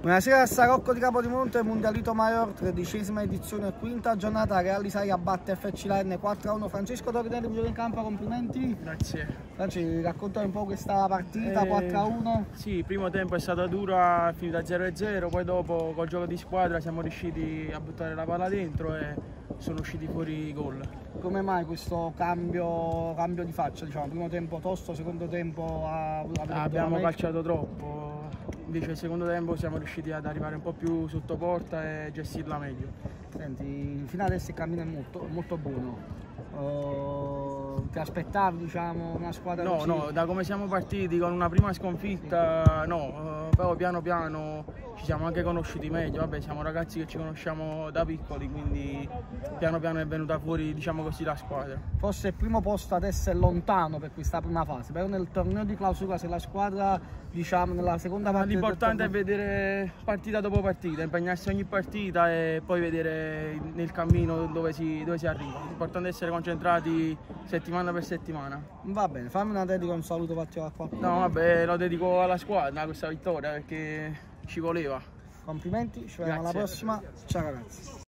Buonasera a Sarocco di Capodimonte, Mondialito Maior, tredicesima edizione e quinta giornata, Real Isaia batte FC Line 4-1, Francesco Torinelli, migliore in campo, complimenti. Grazie. Franci, raccontami un po' questa partita, Eh, 4-1. Sì, il primo tempo è stata dura, è finita 0-0, poi dopo col gioco di squadra siamo riusciti a buttare la palla dentro e sono usciti fuori i gol. Come mai questo cambio, cambio di faccia, diciamo, primo tempo tosto, secondo tempo a, a- Abbiamo calciato troppo, invece il secondo tempo siamo riusciti ad arrivare un po' più sotto porta e gestirla meglio. Senti, fino adesso il cammino è molto, molto buono. Oh, ti aspettavi, diciamo, una squadra No, così? no, da come siamo partiti con una prima sconfitta, no, eh, però piano piano ci siamo anche conosciuti meglio, vabbè siamo ragazzi che ci conosciamo da piccoli, quindi piano piano è venuta fuori diciamo così la squadra. Forse il primo posto adesso è lontano per questa prima fase, però nel torneo di clausura se la squadra, diciamo, nella seconda parte l'importante è torneo- vedere partita dopo partita, impegnarsi ogni partita e poi vedere nel cammino dove si, dove si arriva. L'importante è essere concentrati settimana per settimana. Va bene, fammi una dedica, un saluto particolare qua. No, vabbè, lo dedico alla squadra questa vittoria perché ci voleva. Complimenti, ci vediamo alla prossima. Ciao ragazzi.